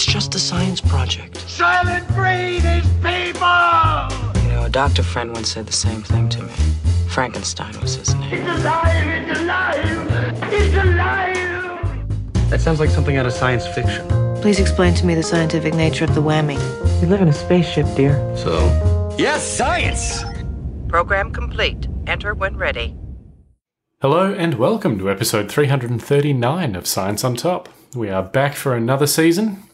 It's just a science project. Soylent Green is people! You know, a doctor friend once said the same thing to me. Frankenstein was his name. It's alive! It's alive! It's alive! That sounds like something out of science fiction. Please explain to me the scientific nature of the whammy. We live in a spaceship, dear. So? Yes, science! Program complete. Enter when ready. Hello and welcome to episode 339 of Science on Top. We are back for another season.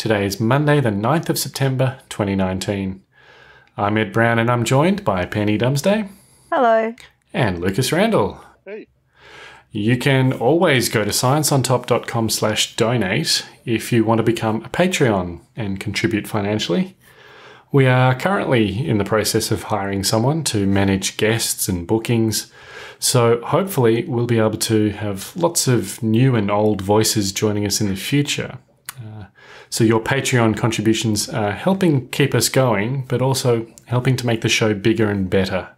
Today is Monday, the 9th of September 2019. I'm Ed Brown and I'm joined by Penny Dumsday Hello. and Lucas Randall. Hey. You can always go to scienceontop.com slash donate if you want to become a Patreon and contribute financially. We are currently in the process of hiring someone to manage guests and bookings, so hopefully we'll be able to have lots of new and old voices joining us in the future. So your Patreon contributions are helping keep us going, but also helping to make the show bigger and better.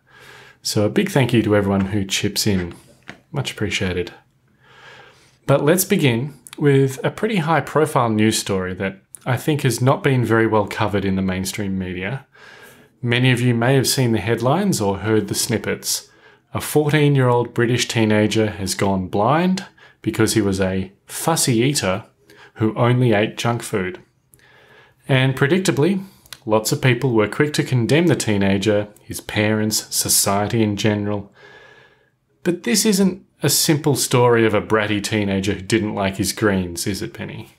So a big thank you to everyone who chips in. Much appreciated. But let's begin with a pretty high profile news story that I think has not been very well covered in the mainstream media. Many of you may have seen the headlines or heard the snippets. A 14 year old British teenager has gone blind because he was a fussy eater who only ate junk food. And predictably, lots of people were quick to condemn the teenager, his parents, society in general. But this isn't a simple story of a bratty teenager who didn't like his greens, is it, Penny?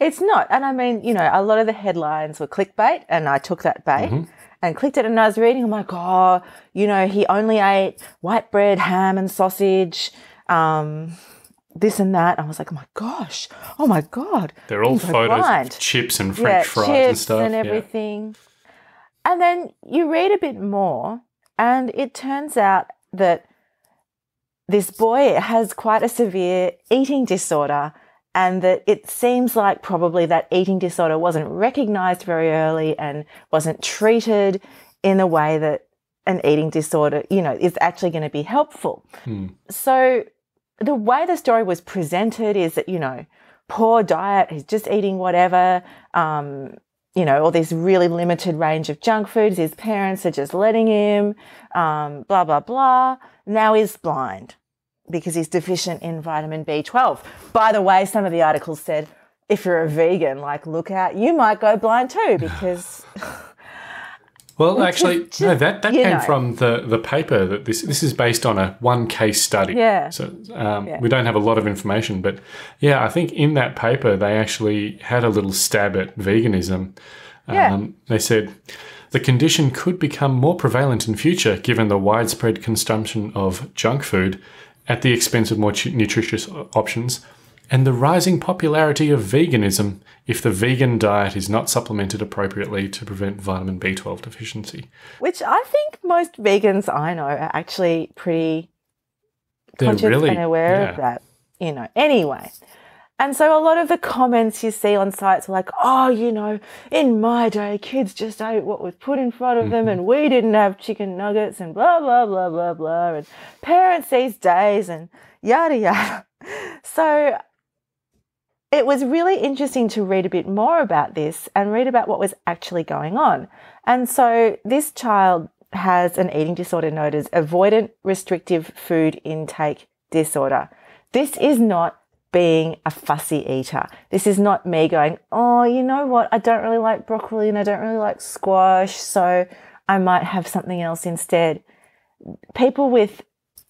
It's not. And I mean, you know, a lot of the headlines were clickbait, and I took that bait and clicked it. And I was reading, I'm like, oh, you know, he only ate white bread, ham, and sausage, um, this and that. I was like, oh my gosh, oh my God. They're all oh photos blind. of chips and yeah, French fries chips and stuff. and yeah. everything. And then you read a bit more, and it turns out that this boy has quite a severe eating disorder, and that it seems like probably that eating disorder wasn't recognized very early and wasn't treated in a way that an eating disorder, you know, is actually going to be helpful. Hmm. So the way the story was presented is that, you know, poor diet, he's just eating whatever, um, you know, all this really limited range of junk foods. His parents are just letting him, um, blah, blah, blah. Now he's blind because he's deficient in vitamin B12. By the way, some of the articles said, if you're a vegan, like, look out, you might go blind too because Well, actually, no, that, that came know. from the, the paper that this this is based on a one case study. Yeah. So um, Yeah. we don't have a lot of information, but yeah, I think in that paper they actually had a little stab at veganism. Yeah. Um, they said the condition could become more prevalent in future given the widespread consumption of junk food at the expense of more nutritious options and the rising popularity of veganism if the vegan diet is not supplemented appropriately to prevent vitamin B12 deficiency. which I think most vegans I know are actually pretty They're conscious really and aware yeah. of that, you know. Anyway, and so a lot of the comments you see on sites are like, "Oh, you know, in my day, kids just ate what was put in front of them, Mm-hmm. and we didn't have chicken nuggets, and blah blah blah blah blah, and parents these days, and yada yada." So it was really interesting to read a bit more about this and read about what was actually going on. And so this child has an eating disorder known as avoidant restrictive food intake disorder. This is not being a fussy eater. This is not me going, oh, you know what? I don't really like broccoli and I don't really like squash, so I might have something else instead. People with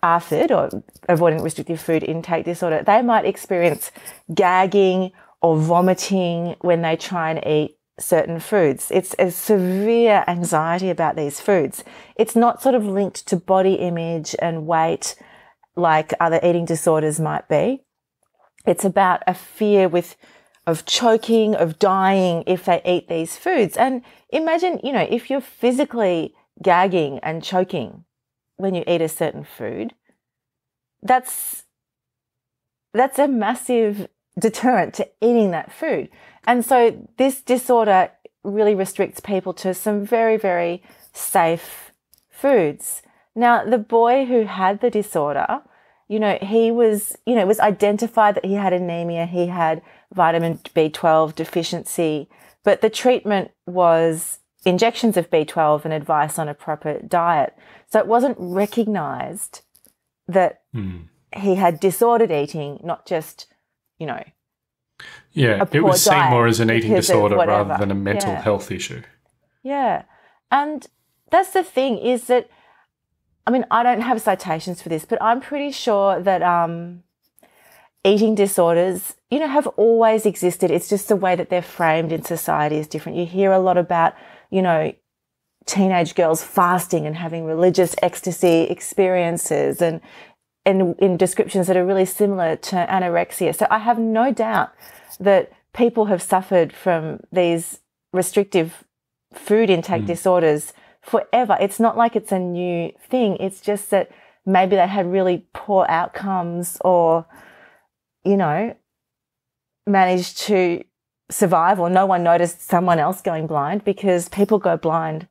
ARFID or avoidant restrictive food intake disorder, they might experience gagging or vomiting when they try and eat certain foods. It's a severe anxiety about these foods. It's not sort of linked to body image and weight like other eating disorders might be. It's about a fear with of choking, of dying if they eat these foods. And imagine, you know, if you're physically gagging and choking when you eat a certain food, that's that's a massive deterrent to eating that food. And so this disorder really restricts people to some very, very safe foods. Now, the boy who had the disorder you know, he was, you know, it was identified that he had anemia, he had vitamin B12 deficiency, but the treatment was injections of B12 and advice on a proper diet. So it wasn't recognized that Mm. he had disordered eating, not just, you know, Yeah, it was seen more as an eating disorder rather than a mental Yeah. health issue. Yeah. And that's the thing is that, I mean, I don't have citations for this, but I'm pretty sure that um, eating disorders, you know, have always existed. It's just the way that they're framed in society is different. You hear a lot about, you know, teenage girls fasting and having religious ecstasy experiences and and in descriptions that are really similar to anorexia. So I have no doubt that people have suffered from these restrictive food intake hmm. disorders forever. It's not like it's a new thing. It's just that maybe they had really poor outcomes or, you know, managed to survive or no one noticed someone else going blind because people go blind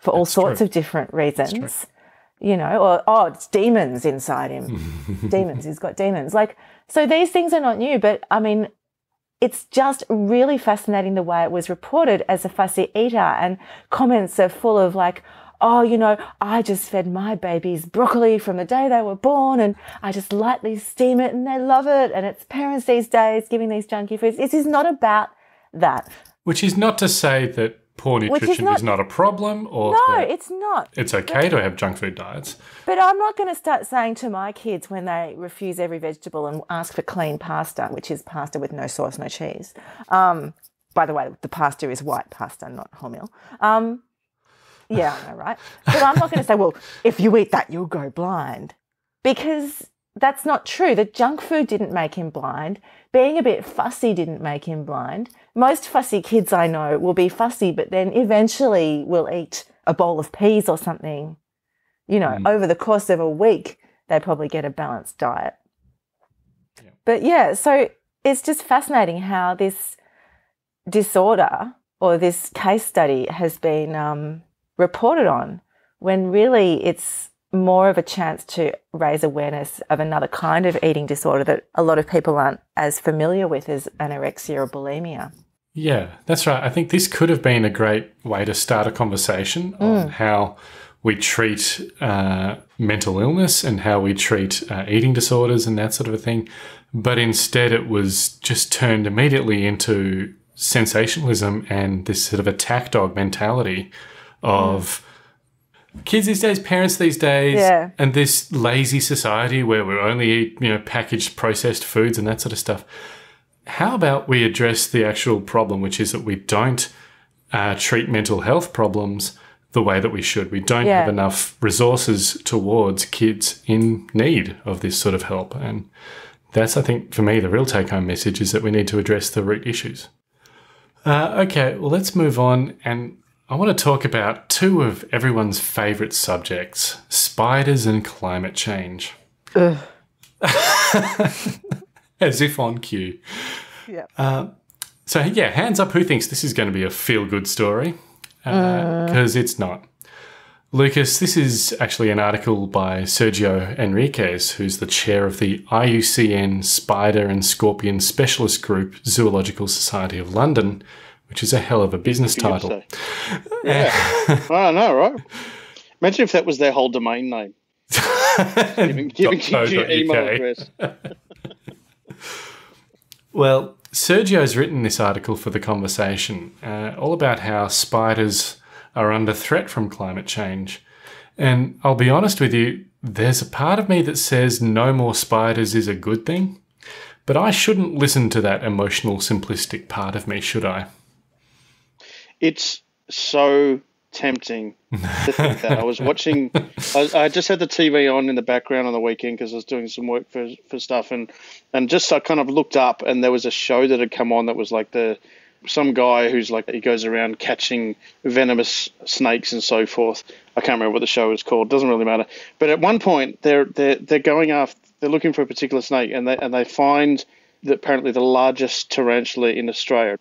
for all That's sorts true. of different reasons. You know, or oh, it's demons inside him. demons, he's got demons. Like, so these things are not new, but I mean, it's just really fascinating the way it was reported as a fussy eater and comments are full of like oh you know i just fed my babies broccoli from the day they were born and i just lightly steam it and they love it and it's parents these days giving these junky foods This is not about that Which is not to say that poor nutrition is not, not- a problem or no it's not it's okay to have junk food diets. But I'm not going to start saying to my kids when they refuse every vegetable and ask for clean pasta, which is pasta with no sauce, no cheese. Um, by the way, the pasta is white pasta, not wholemeal. Um, yeah, I know, right? But I'm not going to say, well, if you eat that, you'll go blind. Because that's not true. The junk food didn't make him blind. Being a bit fussy didn't make him blind. Most fussy kids I know will be fussy, but then eventually will eat a bowl of peas or something. You know, over the course of a week, they probably get a balanced diet. But yeah, so it's just fascinating how this disorder or this case study has been um, reported on when really it's more of a chance to raise awareness of another kind of eating disorder that a lot of people aren't as familiar with as anorexia or bulimia. Yeah, that's right. I think this could have been a great way to start a conversation on how we treat uh, mental illness and how we treat uh, eating disorders and that sort of a thing. But instead, it was just turned immediately into sensationalism and this sort of attack dog mentality of kids these days, parents these days, Yeah. and this lazy society where we only eat, you know, packaged processed foods and that sort of stuff. How about we address the actual problem, which is that we don't uh, treat mental health problems the way that we should. We don't Yeah. have enough resources towards kids in need of this sort of help. And that's, I think, for me, the real take home message is that we need to address the root issues. Uh, okay, well, let's move on. And I want to talk about two of everyone's favourite subjects spiders and climate change. As if on cue. Yeah. Uh, so, yeah, hands up who thinks this is going to be a feel good story. Uh, uh. Because it's not. Lucas, this is actually an article by Sergio Henriques, who's the chair of the IUCN Spider and Scorpion Specialist Group Zoological Society of London, which is a hell of a business title. Yeah. I don't know, right? Imagine if that was their whole domain name. Giving, giving you your email address. Well, Sergio's written this article for The Conversation, uh, all about how spiders are under threat from climate change. And I'll be honest with you, there's a part of me that says no more spiders is a good thing. But I shouldn't listen to that emotional, simplistic part of me, should I? It's so tempting to think that. I was watching, I, I just had the TV on in the background on the weekend because I was doing some work for, for stuff. And, and just I kind of looked up and there was a show that had come on that was like the, some guy who's like, he goes around catching venomous snakes and so forth. I can't remember what the show is called. Doesn't really matter. But at one point, they're they're they're going after, they're looking for a particular snake, and they and they find that apparently the largest tarantula in Australia.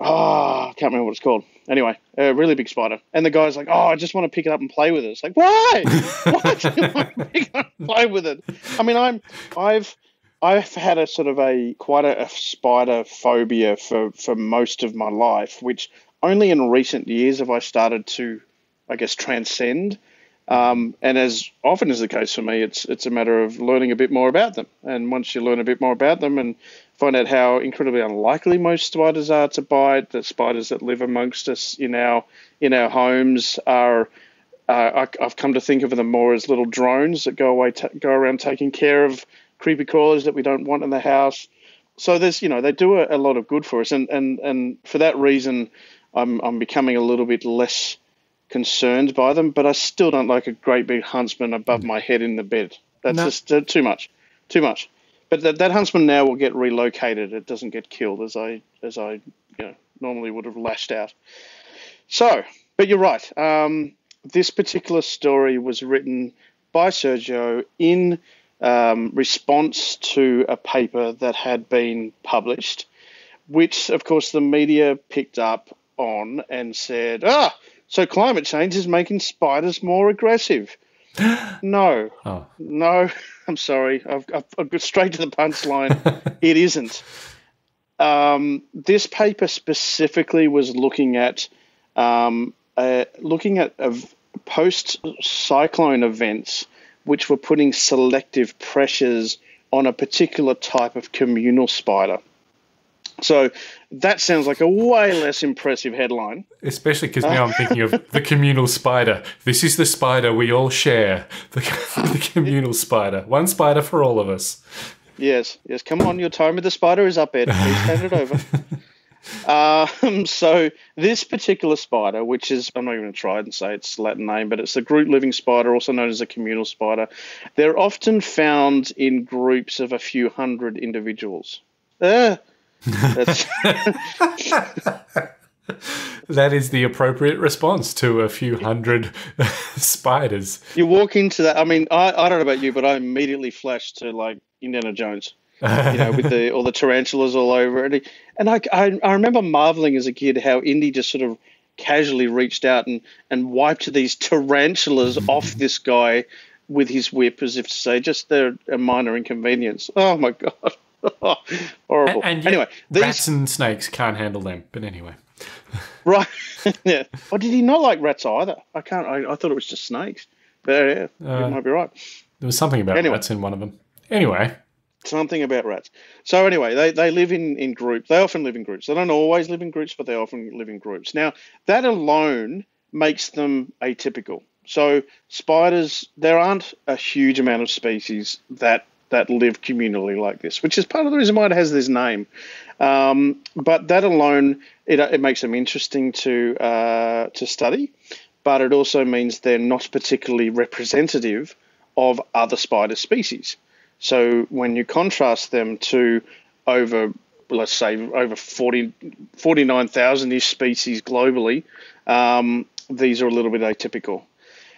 Ah, I can't remember what it's called. anyway, a really big spider. And the guy's like, "Oh, I just want to pick it up and play with it." It's like, why? why do you want to pick it up and play with it? I mean, I'm, I've, I've had a sort of a quite a, a spider phobia for for most of my life, which only in recent years have I started to, I guess, transcend. Um, and as often is the case for me, it's it's a matter of learning a bit more about them. And once you learn a bit more about them and find out how incredibly unlikely most spiders are to bite, the spiders that live amongst us in our in our homes are. Uh, I, have come to think of them more as little drones that go away, t- go around taking care of creepy crawlers that we don't want in the house. So there's, you know, they do a, a lot of good for us, and and and for that reason, I'm I'm becoming a little bit less concerned by them, but I still don't like a great big huntsman above my head in the bed. That's no. just uh, too much, too much. But that, that huntsman now will get relocated. It doesn't get killed as I as I you know normally would have lashed out. So, but you're right. Um, this particular story was written by Sergio in um, response to a paper that had been published, which of course the media picked up on and said, ah so climate change is making spiders more aggressive. No, oh. no, I'm sorry. I've, I've, I've, got straight to the punchline. it isn't. Um, this paper specifically was looking at um, uh, looking at uh, post cyclone events, which were putting selective pressures on a particular type of communal spider. So that sounds like a way less impressive headline. Especially because now I'm thinking of the communal spider. This is the spider we all share. The, the communal spider. One spider for all of us. Yes, yes. Come on, your time with the spider is up, Ed. Please hand it over. Um, so this particular spider, which is I'm not even going to try and say its Latin name, but it's a group living spider, also known as a communal spider. They're often found in groups of a few hundred individuals. Uh, that is the appropriate response to a few hundred spiders. You walk into that. I mean, I, I don't know about you, but I immediately flashed to like Indiana Jones. you know, with the all the tarantulas all over it. And I, I, I remember marveling as a kid how Indy just sort of casually reached out and, and wiped these tarantulas off this guy with his whip as if to say, just they're a minor inconvenience. Oh my God. Horrible. And, and anyway, these... rats and snakes can't handle them. But anyway, right? yeah. Or did he not like rats either? I can't. I, I thought it was just snakes. But yeah, uh, you might be right. There was something about anyway. rats in one of them. Anyway, something about rats. So anyway, they, they live in, in groups. They often live in groups. They don't always live in groups, but they often live in groups. Now that alone makes them atypical. So spiders, there aren't a huge amount of species that that live communally like this, which is part of the reason why it has this name. Um, but that alone, it, it makes them interesting to uh, to study, but it also means they're not particularly representative of other spider species. So when you contrast them to over, let's say, over 40, 49,000 ish species globally, um, these are a little bit atypical.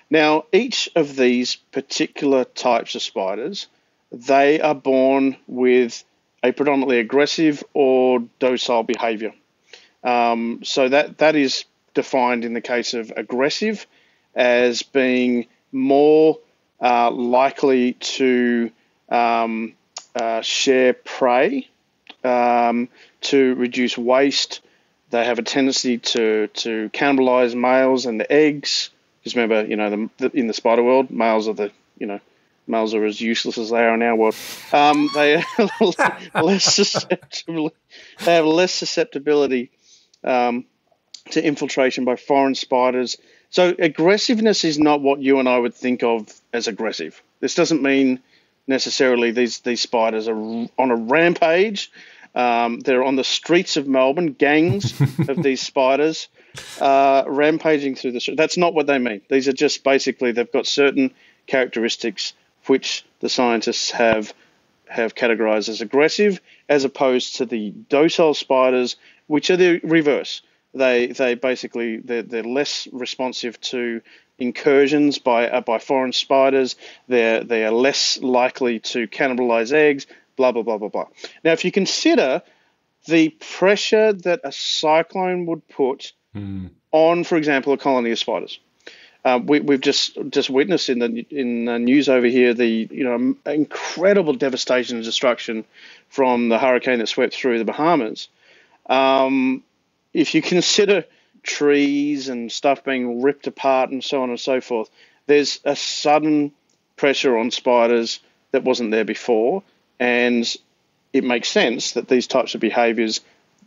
Now, each of these particular types of spiders they are born with a predominantly aggressive or docile behavior. Um, so that that is defined in the case of aggressive as being more uh, likely to um, uh, share prey, um, to reduce waste. They have a tendency to to cannibalize males and the eggs. Because remember, you know, the, the, in the spider world, males are the you know males are as useless as they are in our world. Um, they are less susceptible. They have less susceptibility um, to infiltration by foreign spiders. So aggressiveness is not what you and I would think of as aggressive. This doesn't mean necessarily these these spiders are on a rampage. Um, they're on the streets of Melbourne, gangs of these spiders uh, rampaging through the street. That's not what they mean. These are just basically they've got certain characteristics which the scientists have have categorized as aggressive, as opposed to the docile spiders, which are the reverse. They they basically they're, they're less responsive to incursions by uh, by foreign spiders. They're they are less likely to cannibalize eggs. Blah blah blah blah blah. Now, if you consider the pressure that a cyclone would put mm. on, for example, a colony of spiders. Uh, we, we've just just witnessed in the in the news over here the you know incredible devastation and destruction from the hurricane that swept through the Bahamas. Um, if you consider trees and stuff being ripped apart and so on and so forth, there's a sudden pressure on spiders that wasn't there before, and it makes sense that these types of behaviours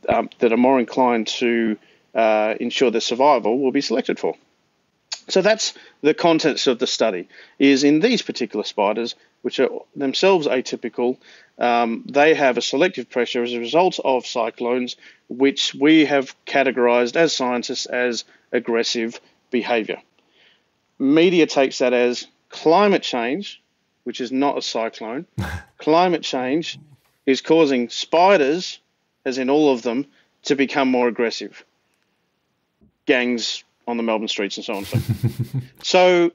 um, that are more inclined to uh, ensure their survival will be selected for. So that's the contents of the study. Is in these particular spiders, which are themselves atypical, um, they have a selective pressure as a result of cyclones, which we have categorized as scientists as aggressive behavior. Media takes that as climate change, which is not a cyclone. climate change is causing spiders, as in all of them, to become more aggressive. Gangs on the Melbourne streets and so on. So, so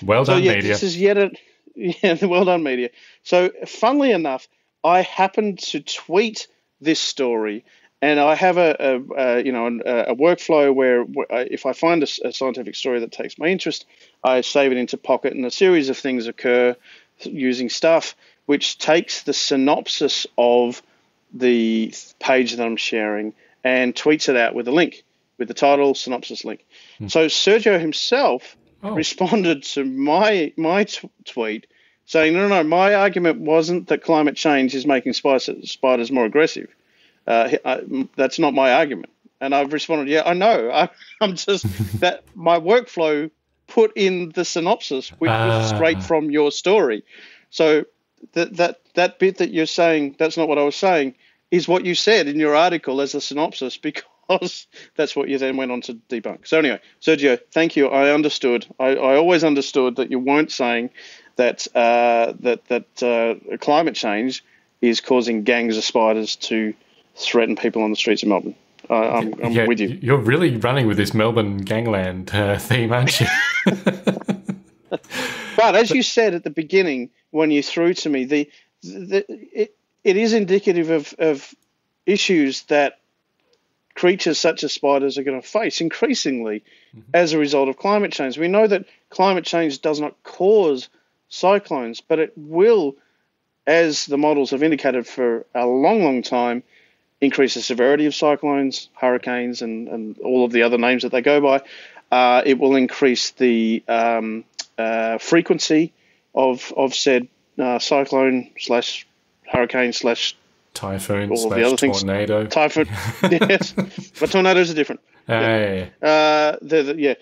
well done, so yeah, media. This is yet a yeah, well done, media. So, funnily enough, I happened to tweet this story, and I have a, a, a you know a, a, workflow where if I find a, a, scientific story that takes my interest, I save it into Pocket, and a series of things occur using stuff which takes the synopsis of the page that I'm sharing and tweets it out with a link with the title synopsis link. Hmm. So Sergio himself oh. responded to my my t- tweet saying, no, no, no, my argument wasn't that climate change is making spiders, spiders more aggressive. Uh, I, that's not my argument. And I've responded, yeah, I know. I, am just that my workflow put in the synopsis, which uh. was straight from your story. So that that that bit that you're saying, that's not what I was saying, is what you said in your article as a synopsis because because that's what you then went on to debunk. So anyway, Sergio, thank you. I understood. I, I always understood that you weren't saying that uh, that that uh, climate change is causing gangs of spiders to threaten people on the streets of Melbourne. Uh, I'm, I'm yeah, with you. You're really running with this Melbourne gangland uh, theme, aren't you? but as you said at the beginning, when you threw to me, the, the it, it is indicative of, of issues that creatures such as spiders are going to face increasingly mm-hmm. as a result of climate change. We know that climate change does not cause cyclones, but it will, as the models have indicated for a long, long time, increase the severity of cyclones, hurricanes, and, and all of the other names that they go by. Uh, it will increase the um, uh, frequency of of said uh, cyclone slash hurricane slash typhoon all the other things. tornado. Typhoon, yes, but tornadoes are different. Hey. Yeah, uh, they're, they're, yeah.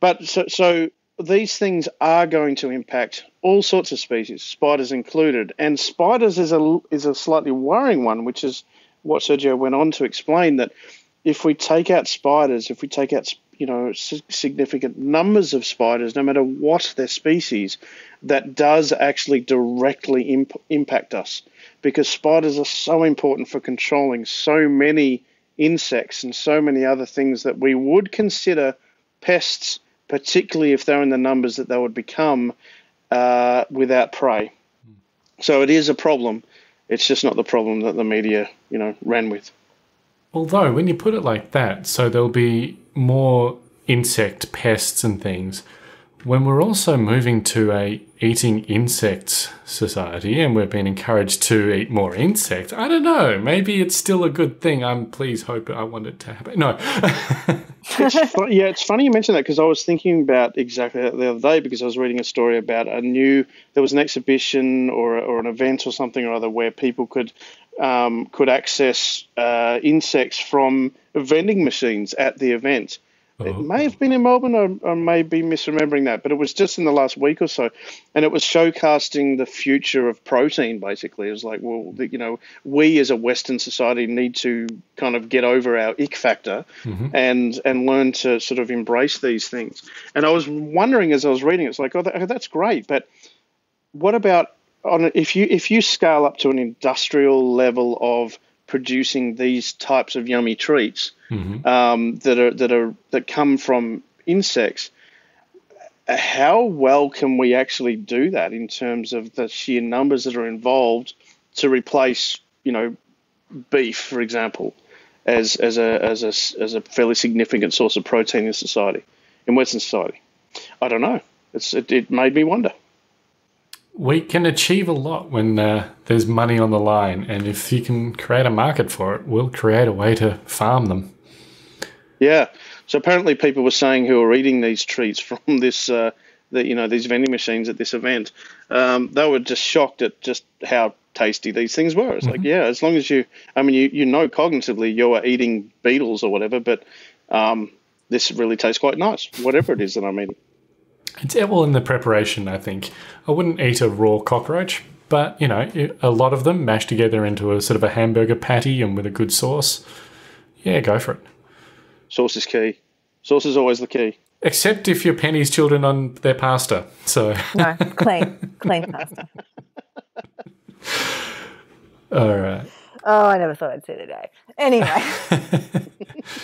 but so so these things are going to impact all sorts of species, spiders included, and spiders is a is a slightly worrying one, which is what Sergio went on to explain that if we take out spiders, if we take out you know significant numbers of spiders, no matter what their species, that does actually directly imp- impact us because spiders are so important for controlling so many insects and so many other things that we would consider pests, particularly if they're in the numbers that they would become uh, without prey. So it is a problem. It's just not the problem that the media, you know, ran with. Although, when you put it like that, so there'll be more insect pests and things when we're also moving to a eating insects society and we've been encouraged to eat more insects, I don't know. Maybe it's still a good thing. I'm please hope I want it to happen. No. it's yeah, it's funny you mention that because I was thinking about exactly that the other day because I was reading a story about a new there was an exhibition or or an event or something or other where people could um, could access uh, insects from vending machines at the event it oh. may have been in Melbourne, or I may be misremembering that, but it was just in the last week or so, and it was showcasing the future of protein. Basically, it was like, well, you know, we as a Western society need to kind of get over our ick factor mm-hmm. and and learn to sort of embrace these things. And I was wondering as I was reading, it's like, oh, that, that's great, but what about on if you if you scale up to an industrial level of producing these types of yummy treats mm-hmm. um, that are that are that come from insects. How well can we actually do that in terms of the sheer numbers that are involved to replace, you know, beef, for example? as as a as a as a fairly significant source of protein in society, in Western society. I don't know. It's it, it made me wonder. We can achieve a lot when uh, there's money on the line, and if you can create a market for it, we'll create a way to farm them. Yeah. So apparently, people were saying who were eating these treats from this, uh, the, you know, these vending machines at this event, um, they were just shocked at just how tasty these things were. It's mm-hmm. like, yeah, as long as you, I mean, you, you know cognitively you are eating beetles or whatever, but um, this really tastes quite nice, whatever it is that I'm eating. It's well in the preparation, I think. I wouldn't eat a raw cockroach, but, you know, a lot of them mashed together into a sort of a hamburger patty and with a good sauce. Yeah, go for it. Sauce is key. Sauce is always the key. Except if you're Penny's children on their pasta. So no, clean, clean pasta. All right. Oh, I never thought I'd say today. Anyway.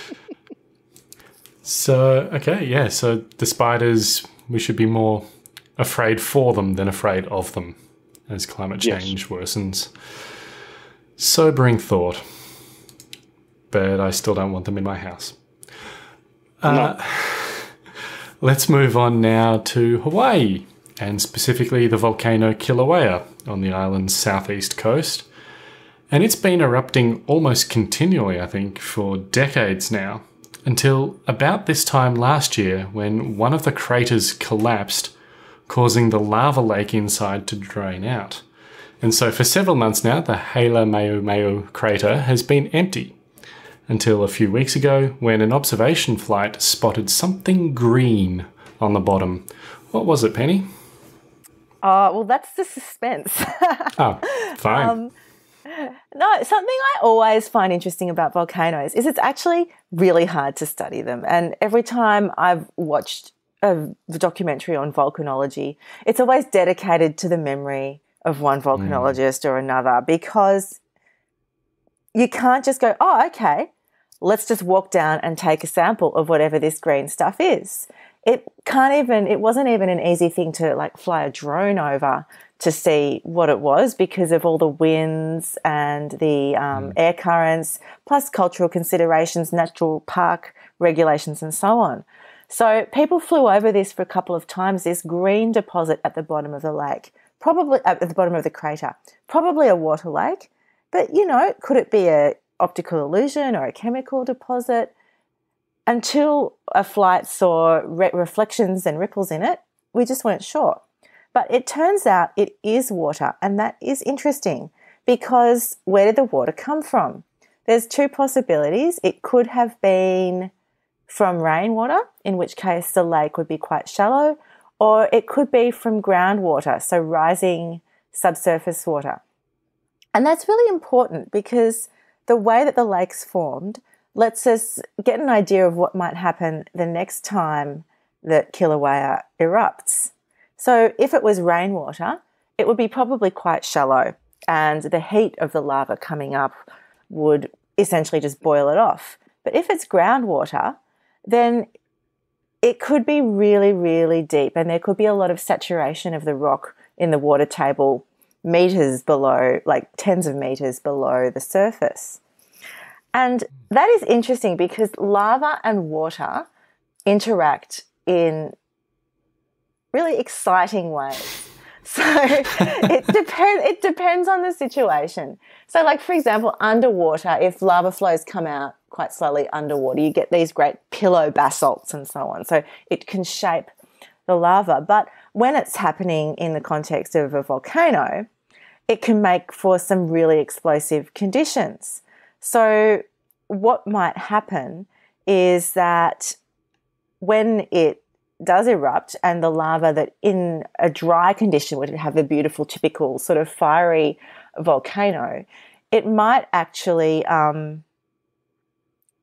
so okay, yeah. So the spiders, we should be more afraid for them than afraid of them as climate change yes. worsens. Sobering thought. But I still don't want them in my house. Uh, let's move on now to Hawaii, and specifically the volcano Kilauea on the island's southeast coast. And it's been erupting almost continually, I think, for decades now, until about this time last year when one of the craters collapsed, causing the lava lake inside to drain out. And so for several months now, the Halemaumau crater has been empty until a few weeks ago when an observation flight spotted something green on the bottom. What was it, Penny? Uh, well, that's the suspense. oh, fine. Um, no, something I always find interesting about volcanoes is it's actually really hard to study them. And every time I've watched a documentary on volcanology, it's always dedicated to the memory of one volcanologist mm. or another because you can't just go, oh, okay, let's just walk down and take a sample of whatever this green stuff is. It can't even, it wasn't even an easy thing to like fly a drone over to see what it was because of all the winds and the um, mm. air currents, plus cultural considerations, natural park regulations, and so on. So people flew over this for a couple of times, this green deposit at the bottom of the lake, probably at the bottom of the crater, probably a water lake. But you know, could it be a optical illusion or a chemical deposit until a flight saw re- reflections and ripples in it. We just weren't sure. But it turns out it is water, and that is interesting because where did the water come from? There's two possibilities. It could have been from rainwater, in which case the lake would be quite shallow, or it could be from groundwater, so rising subsurface water. And that's really important because the way that the lake's formed lets us get an idea of what might happen the next time that Kilauea erupts. So, if it was rainwater, it would be probably quite shallow, and the heat of the lava coming up would essentially just boil it off. But if it's groundwater, then it could be really, really deep, and there could be a lot of saturation of the rock in the water table meters below, like tens of meters below the surface. And that is interesting because lava and water interact in really exciting ways. So it depends it depends on the situation. So like for example, underwater, if lava flows come out quite slowly underwater, you get these great pillow basalts and so on. So it can shape the lava. But when it's happening in the context of a volcano, it can make for some really explosive conditions. So, what might happen is that when it does erupt and the lava that in a dry condition would have a beautiful, typical sort of fiery volcano, it might actually um,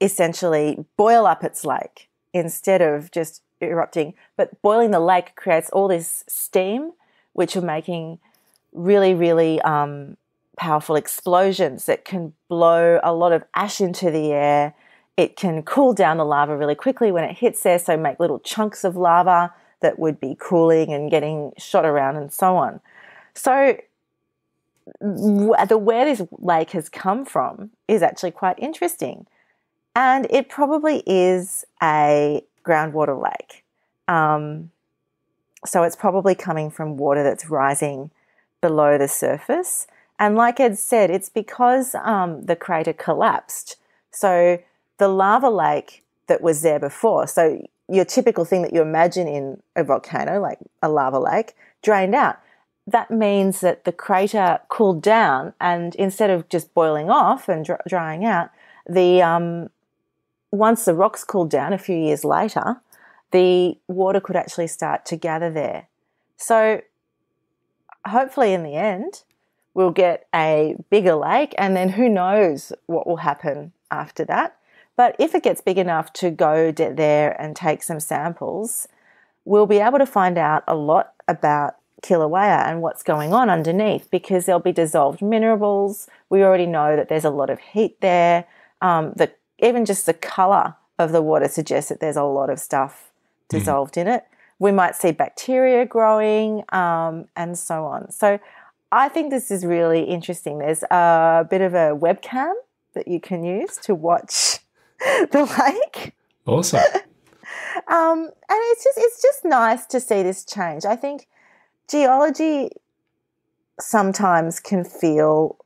essentially boil up its lake instead of just erupting. But boiling the lake creates all this steam, which are making really, really um, powerful explosions that can blow a lot of ash into the air. It can cool down the lava really quickly when it hits there, so make little chunks of lava that would be cooling and getting shot around and so on. So, the where this lake has come from is actually quite interesting. and it probably is a groundwater lake. Um, so it's probably coming from water that's rising below the surface. And like Ed said, it's because um, the crater collapsed. So the lava lake that was there before, so your typical thing that you imagine in a volcano, like a lava lake, drained out. That means that the crater cooled down, and instead of just boiling off and dr- drying out, the um, once the rocks cooled down a few years later, the water could actually start to gather there. So, hopefully, in the end, we'll get a bigger lake, and then who knows what will happen after that. But if it gets big enough to go there and take some samples, we'll be able to find out a lot about Kilauea and what's going on underneath because there'll be dissolved minerals. We already know that there's a lot of heat there. Um, the, even just the colour of the water suggests that there's a lot of stuff hmm. dissolved mm. in it. We might see bacteria growing um, and so on. So I think this is really interesting. There's a bit of a webcam that you can use to watch the lake. Awesome. um, and it's just it's just nice to see this change. I think geology sometimes can feel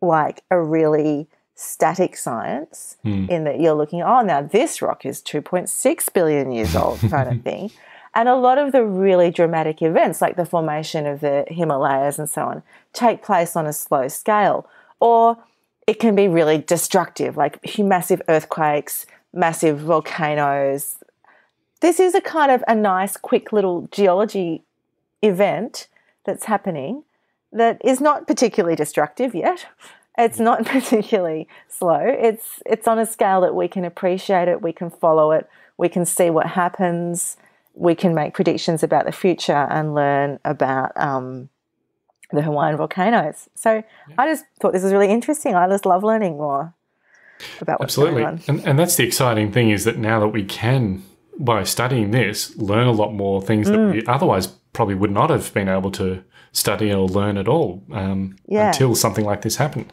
like a really static science mm. in that you're looking, oh, now this rock is 2.6 billion years old, kind of thing. And a lot of the really dramatic events, like the formation of the Himalayas and so on, take place on a slow scale. Or it can be really destructive, like massive earthquakes, massive volcanoes. This is a kind of a nice, quick little geology event that's happening that is not particularly destructive yet. It's not particularly slow. It's it's on a scale that we can appreciate it, we can follow it, we can see what happens, we can make predictions about the future and learn about um, the Hawaiian volcanoes. So yeah. I just thought this was really interesting. I just love learning more about what's Absolutely. going on. And, and that's the exciting thing is that now that we can, by studying this, learn a lot more things mm. that we otherwise probably would not have been able to study or learn at all um, yeah. until something like this happened.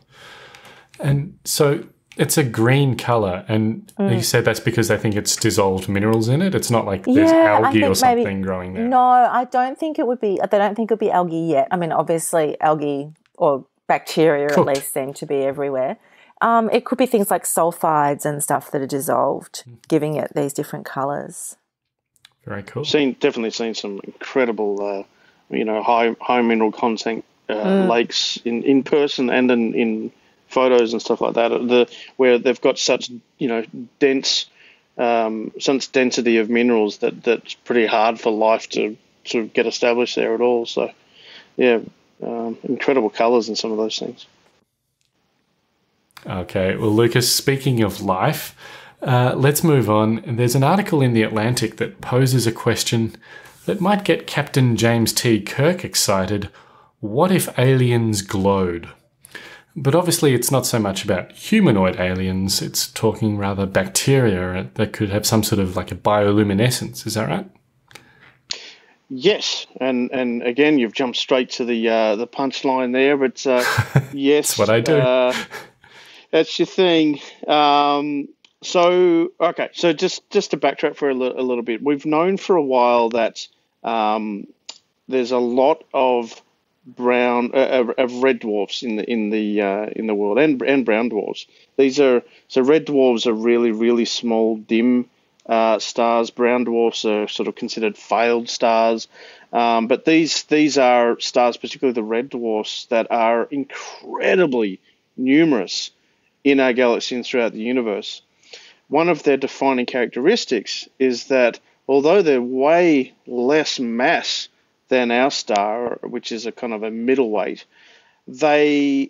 And so it's a green color, and mm. you said that's because they think it's dissolved minerals in it. It's not like there's yeah, algae or something maybe, growing there. No, I don't think it would be. They don't think it would be algae yet. I mean, obviously, algae or bacteria Cooked. at least seem to be everywhere. Um, it could be things like sulfides and stuff that are dissolved, mm. giving it these different colors. Very cool. Seen definitely seen some incredible, uh, you know, high high mineral content uh, mm. lakes in, in person and in, in photos and stuff like that. The where they've got such you know dense, um, such density of minerals that that's pretty hard for life to of get established there at all. So, yeah, um, incredible colours in some of those things. Okay, well, Lucas, speaking of life, uh, let's move on. And there's an article in The Atlantic that poses a question that might get Captain James T. Kirk excited. What if aliens glowed? But obviously, it's not so much about humanoid aliens, it's talking rather bacteria that could have some sort of like a bioluminescence. Is that right? Yes, and and again, you've jumped straight to the uh, the punchline there. But uh, yes, that's what I do. Uh, that's your thing. Um, so okay, so just just to backtrack for a, li- a little bit, we've known for a while that um, there's a lot of brown uh, uh, of red dwarfs in the in the uh, in the world and and brown dwarfs. These are so red dwarfs are really really small dim uh, stars. Brown dwarfs are sort of considered failed stars. Um, but these these are stars, particularly the red dwarfs, that are incredibly numerous in our galaxy and throughout the universe. One of their defining characteristics is that although they're way less mass than our star, which is a kind of a middleweight, they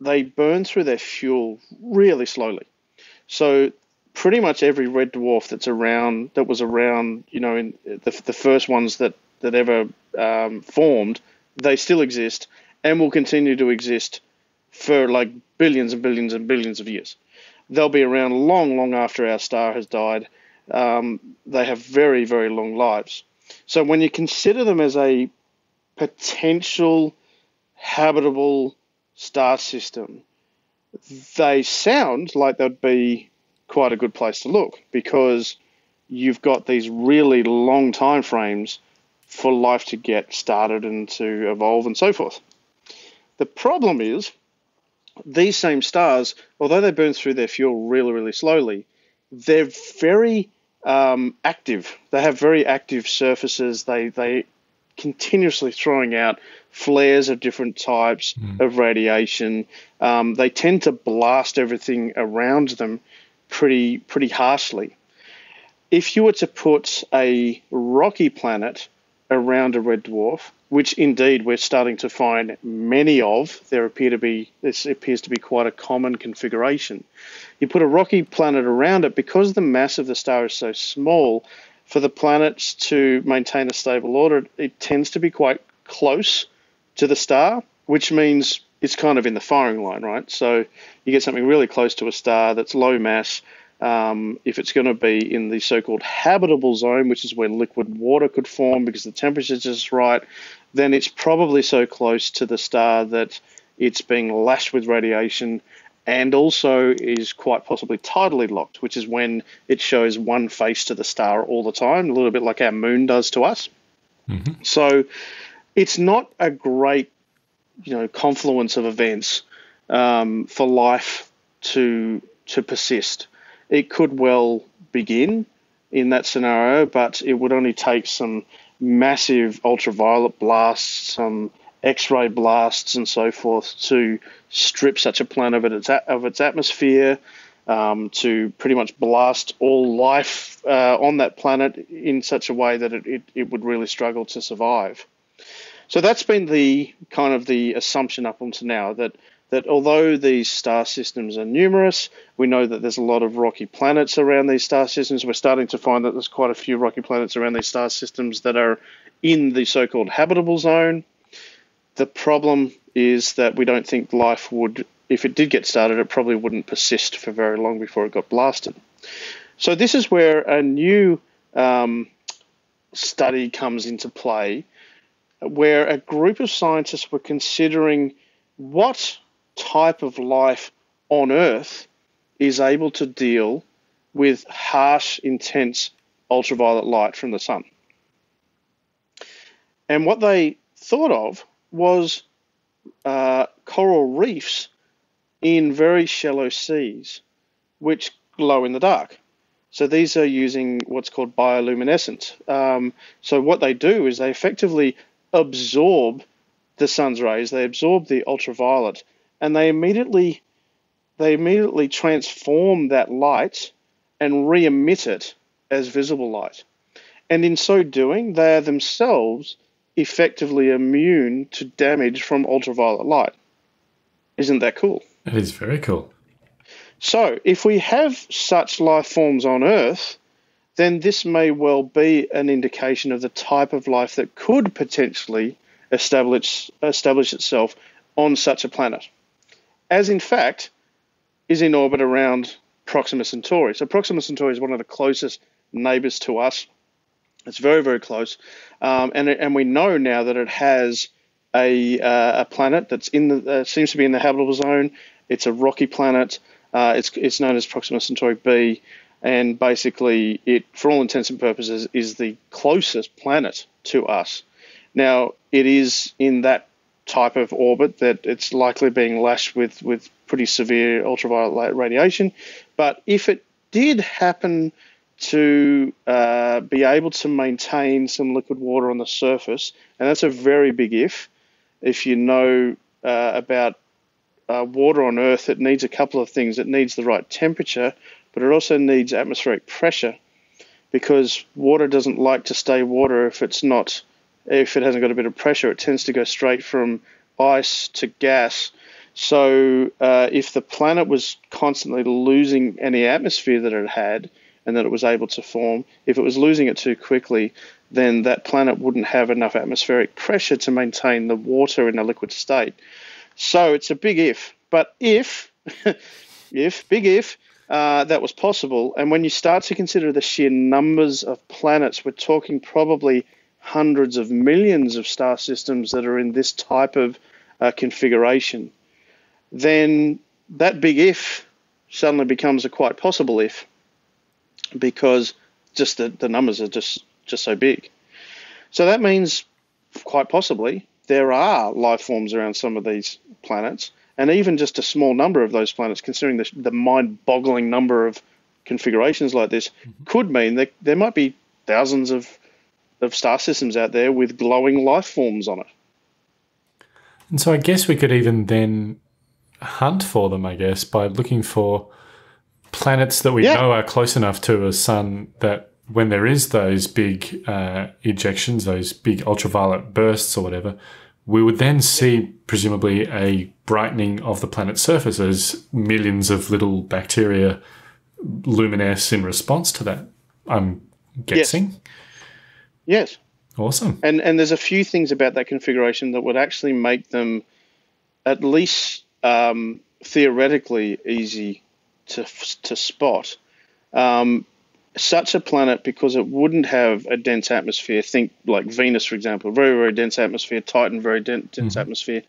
they burn through their fuel really slowly. So pretty much every red dwarf that's around that was around, you know, in the, the first ones that that ever um, formed, they still exist and will continue to exist for like billions and billions and billions of years. They'll be around long, long after our star has died. Um, they have very, very long lives. So when you consider them as a potential habitable star system, they sound like they'd be quite a good place to look because you've got these really long time frames for life to get started and to evolve and so forth. The problem is these same stars, although they burn through their fuel really, really slowly, they're very um, active. They have very active surfaces. They they continuously throwing out flares of different types mm. of radiation. Um, they tend to blast everything around them pretty pretty harshly. If you were to put a rocky planet around a red dwarf, which indeed we're starting to find many of. There appear to be this appears to be quite a common configuration. You put a rocky planet around it because the mass of the star is so small. For the planets to maintain a stable order, it tends to be quite close to the star, which means it's kind of in the firing line, right? So you get something really close to a star that's low mass, um, if it's going to be in the so-called habitable zone, which is where liquid water could form because the temperature is just right, then it's probably so close to the star that it's being lashed with radiation and also is quite possibly tidally locked, which is when it shows one face to the star all the time, a little bit like our moon does to us. Mm-hmm. So it's not a great, you know, confluence of events um, for life to to persist it could well begin in that scenario, but it would only take some massive ultraviolet blasts, some X-ray blasts, and so forth to strip such a planet of its of its atmosphere, um, to pretty much blast all life uh, on that planet in such a way that it, it, it would really struggle to survive. So that's been the kind of the assumption up until now that that although these star systems are numerous, we know that there's a lot of rocky planets around these star systems. We're starting to find that there's quite a few rocky planets around these star systems that are in the so called habitable zone. The problem is that we don't think life would, if it did get started, it probably wouldn't persist for very long before it got blasted. So, this is where a new um, study comes into play, where a group of scientists were considering what type of life on Earth is able to deal with harsh, intense ultraviolet light from the sun. And what they thought of was uh, coral reefs in very shallow seas, which glow in the dark. So these are using what's called bioluminescence. Um, so what they do is they effectively absorb the sun's rays, they absorb the ultraviolet, and they immediately they immediately transform that light and re-emit it as visible light. And in so doing, they are themselves effectively immune to damage from ultraviolet light. Isn't that cool? It is very cool. So, if we have such life forms on Earth, then this may well be an indication of the type of life that could potentially establish, establish itself on such a planet as in fact is in orbit around Proxima Centauri. So Proxima Centauri is one of the closest neighbors to us. It's very, very close, um, and and we know now that it has a uh, a planet that's in the uh, seems to be in the habitable zone. It's a rocky planet. Uh, it's it's known as Proxima Centauri b, and basically it, for all intents and purposes, is the closest planet to us. Now it is in that type of orbit that it's likely being lashed with, with pretty severe ultraviolet radiation. But if it did happen to uh, be able to maintain some liquid water on the surface, and that's a very big if. If you know uh, about uh, water on Earth, it needs a couple of things. It needs the right temperature, but it also needs atmospheric pressure because water doesn't like to stay water if it's not if it hasn't got a bit of pressure, it tends to go straight from ice to gas. So uh, if the planet was constantly losing any atmosphere that it had and that it was able to form, if it was losing it too quickly, then that planet wouldn't have enough atmospheric pressure to maintain the water in a liquid state. So it's a big if. But if, if, big if, uh, that was possible, and when you start to consider the sheer numbers of planets, we're talking probably hundreds of millions of star systems that are in this type of uh, configuration, then that big if suddenly becomes a quite possible if because just the, the numbers are just, just so big. So that means quite possibly there are life forms around some of these planets, and even just a small number of those planets, considering the, the mind boggling number of configurations like this, mm-hmm. could mean that there might be thousands of, of star systems out there with glowing life forms on it. And so I guess we could even then hunt for them, I guess, by looking for planets that we yeah. know are close enough to a sun that when there is those big uh, ejections, those big ultraviolet bursts or whatever, we would then see presumably a brightening of the planet's surface as millions of little bacteria luminesce in response to that. I'm guessing. Yes. yes. Awesome. And and there's a few things about that configuration that would actually make them at least um, theoretically easy to to spot. Um, such a planet because it wouldn't have a dense atmosphere. Think like Venus, for example, very very dense atmosphere. Titan, very dense, dense mm-hmm. atmosphere.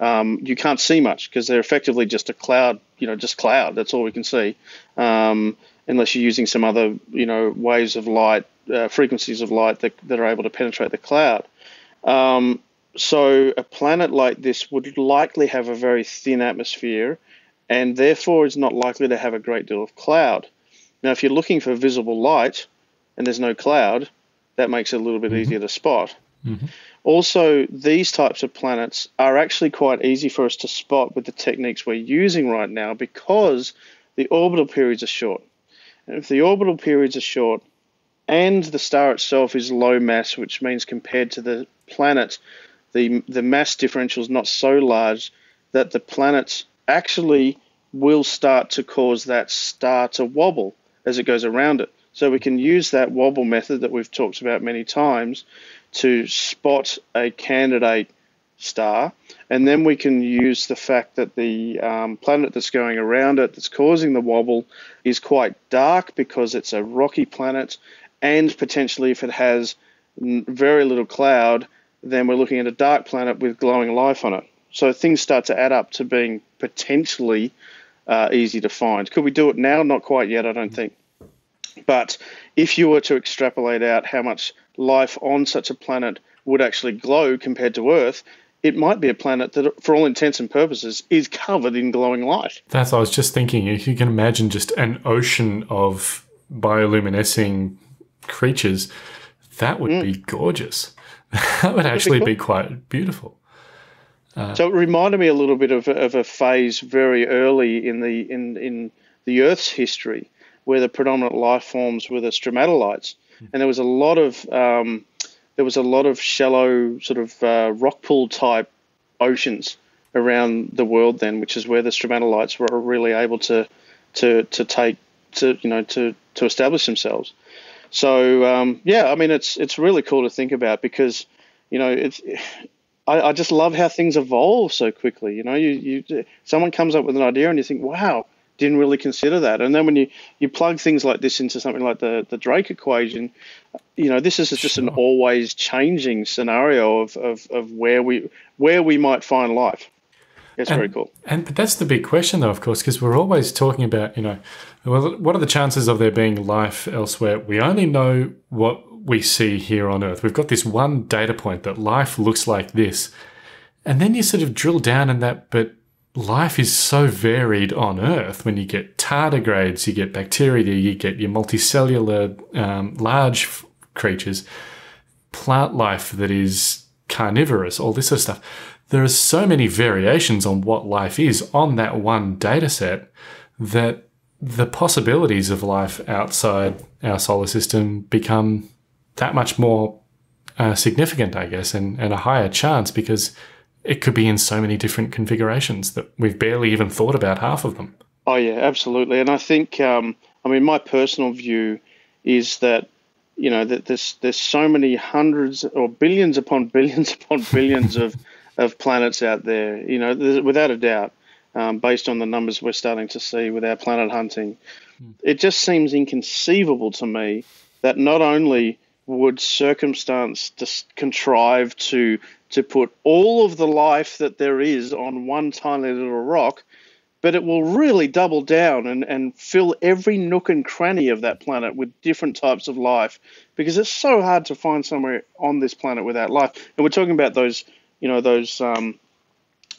Um, you can't see much because they're effectively just a cloud. You know, just cloud. That's all we can see, um, unless you're using some other you know waves of light, uh, frequencies of light that that are able to penetrate the cloud. Um, so a planet like this would likely have a very thin atmosphere, and therefore is not likely to have a great deal of cloud. Now, if you're looking for visible light and there's no cloud, that makes it a little bit mm-hmm. easier to spot. Mm-hmm. Also, these types of planets are actually quite easy for us to spot with the techniques we're using right now because the orbital periods are short. And if the orbital periods are short and the star itself is low mass, which means compared to the planet, the, the mass differential is not so large that the planet actually will start to cause that star to wobble as it goes around it. So we can use that wobble method that we've talked about many times to spot a candidate star, and then we can use the fact that the um, planet that's going around it that's causing the wobble is quite dark because it's a rocky planet, and potentially if it has very little cloud, then we're looking at a dark planet with glowing life on it. So things start to add up to being potentially uh, easy to find. Could we do it now? Not quite yet, I don't think. But if you were to extrapolate out how much life on such a planet would actually glow compared to Earth, it might be a planet that, for all intents and purposes, is covered in glowing light. That's I was just thinking. If you can imagine just an ocean of bioluminescing creatures, that would mm. be gorgeous. that would actually be, quite beautiful. Uh, so it reminded me a little bit of, of a phase very early in the in in the Earth's history, where the predominant life forms were the stromatolites, hmm. and there was a lot of um, there was a lot of shallow sort of uh, rock pool type oceans around the world then, which is where the stromatolites were really able to to to take to you know to to establish themselves. So um, yeah, I mean it's it's really cool to think about because you know it's I, I, just love how things evolve so quickly. You know, you, you someone comes up with an idea and you think, wow, didn't really consider that. And then when you, you plug things like this into something like the, the Drake equation, you know, this is just sure. an always changing scenario of, of, of where we where we might find life. It's and, very cool. And but that's the big question, though, of course, because we're always talking about, you know, well, what are the chances of there being life elsewhere? We only know what we see here on Earth. We've got this one data point that life looks like this. And then you sort of drill down in that, but life is so varied on Earth. When you get tardigrades, you get bacteria, you get your multicellular um, large creatures, plant life that is carnivorous, all this sort of stuff. There are so many variations on what life is on that one data set that the possibilities of life outside our solar system become that much more uh, significant, I guess, and, and a higher chance because it could be in so many different configurations that we've barely even thought about half of them. Oh, yeah, absolutely. And I think, um, I mean, my personal view is that, you know, that there's, there's so many hundreds or billions upon billions upon billions of, of planets out there, you know, without a doubt, um, based on the numbers we're starting to see with our planet hunting. Hmm. It just seems inconceivable to me that not only would circumstance just contrive to to put all of the life that there is on one tiny little rock, but it will really double down and, and fill every nook and cranny of that planet with different types of life because it's so hard to find somewhere on this planet without life. And we're talking about those, you know, those um,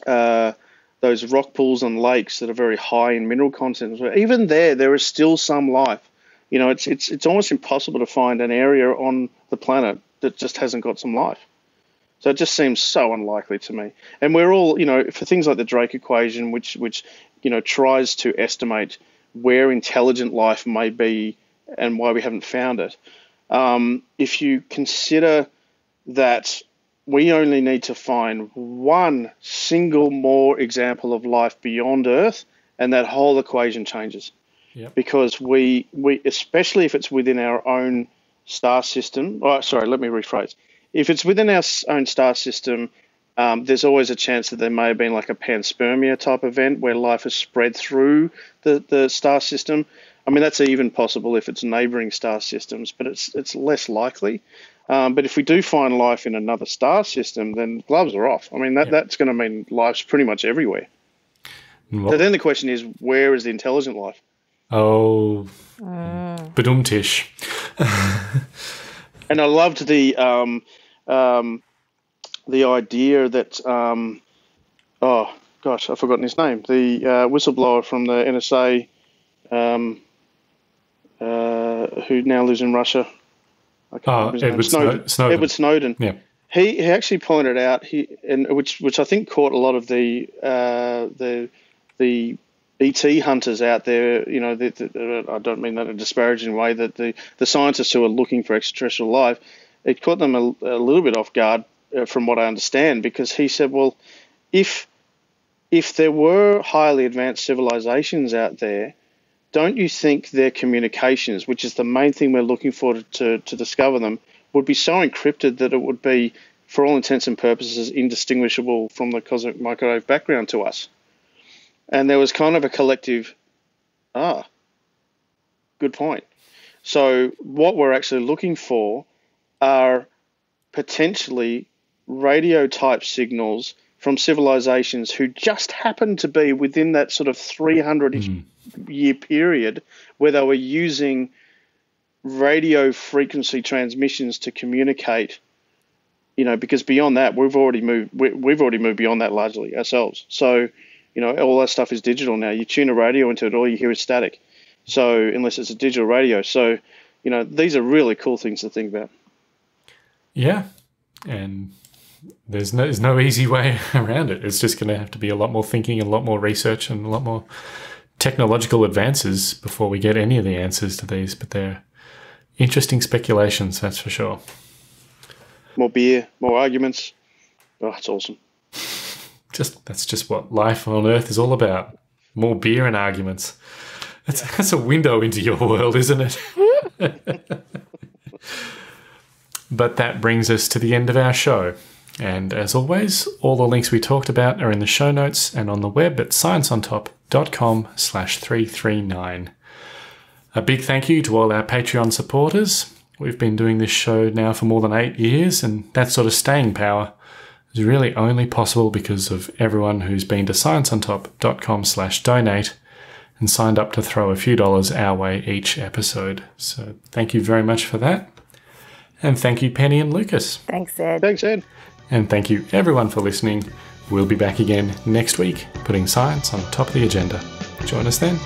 uh, those rock pools and lakes that are very high in mineral content. Even there, there is still some life. You know, it's it's it's almost impossible to find an area on the planet that just hasn't got some life. So it just seems so unlikely to me. And we're all, you know, for things like the Drake equation, which which you know tries to estimate where intelligent life may be and why we haven't found it. Um, if you consider that we only need to find one single more example of life beyond Earth, and that whole equation changes. Yep. Because we we especially if it's within our own star system. Oh, sorry, let me rephrase. If it's within our own star system, um, there's always a chance that there may have been like a panspermia type event where life has spread through the, the star system. I mean, that's even possible if it's neighboring star systems, but it's it's less likely. Um, but if we do find life in another star system, then gloves are off. I mean, that, yeah. that's going to mean life's pretty much everywhere. What? So then the question is, where is the intelligent life? Oh, mm. badumtish. and I loved the um, um, the idea that um, oh gosh, I've forgotten his name. The uh, whistleblower from the NSA, um, uh, who now lives in Russia. oh, Edward Snowden. Snowden. Edward Snowden. Yeah. He, he actually pointed out he and which which I think caught a lot of the uh, the the ET hunters out there, you know, the, the, I don't mean that in a disparaging way, that the, the scientists who are looking for extraterrestrial life, it caught them a, a little bit off guard uh, from what I understand, because he said, well, if if there were highly advanced civilizations out there, don't you think their communications, which is the main thing we're looking for to, to, to discover them, would be so encrypted that it would be, for all intents and purposes, indistinguishable from the cosmic microwave background to us? And there was kind of a collective, ah, good point. So, what we're actually looking for are potentially radio type signals from civilizations who just happened to be within that sort of 300 mm. year period where they were using radio frequency transmissions to communicate you know because beyond that we've already moved we, have already moved beyond that largely ourselves so you know all that stuff is digital now you tune a radio into it all you hear is static so unless it's a digital radio so you know these are really cool things to think about yeah and there's no there's no easy way around it. It's just going to have to be a lot more thinking, a lot more research, and a lot more technological advances before we get any of the answers to these. But they're interesting speculations, that's for sure. More beer, more arguments. Oh, it's awesome. Just that's just what life on Earth is all about. More beer and arguments. That's, that's a window into your world, isn't it? but that brings us to the end of our show. And as always, all the links we talked about are in the show notes and on the web at scienceontop.com slash 339. A big thank you to all our Patreon supporters. We've been doing this show now for more than eight years, and that sort of staying power is really only possible because of everyone who's been to scienceontop.com slash donate and signed up to throw a few dollars our way each episode. So thank you very much for that. And thank you, Penny and Lucas. Thanks, Ed. Thanks, Ed. And thank you everyone for listening. We'll be back again next week, putting science on top of the agenda. Join us then.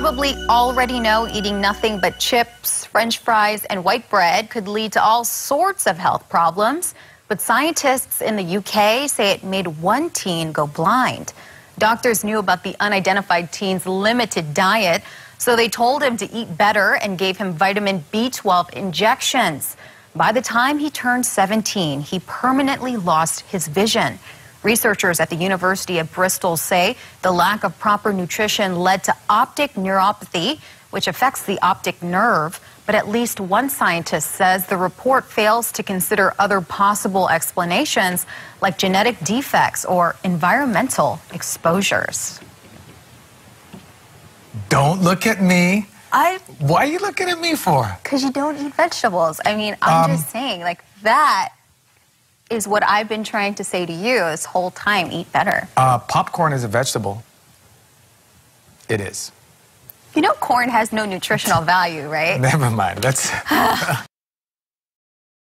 Probably already know eating nothing but chips, french fries, and white bread could lead to all sorts of health problems. But scientists in the UK say it made one teen go blind. Doctors knew about the unidentified teen's limited diet. So they told him to eat better and gave him vitamin B12 injections. By the time he turned 17, he permanently lost his vision. Researchers at the University of Bristol say the lack of proper nutrition led to optic neuropathy, which affects the optic nerve. But at least one scientist says the report fails to consider other possible explanations like genetic defects or environmental exposures. Don't look at me. I Why are you looking at me for? because you don't eat vegetables. I mean, I'm Um, just saying, like that is what I've been trying to say to you this whole time. Eat better. Uh, popcorn is a vegetable. It is. You know, corn has no nutritional value, right? Never mind. Let's.